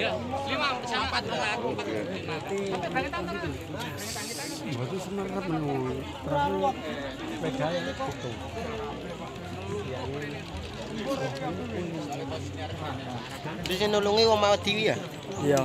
Iya, lima, sama empat, empat, empat, lima. semangat itu Di sini nulungi wong mau ya. Iya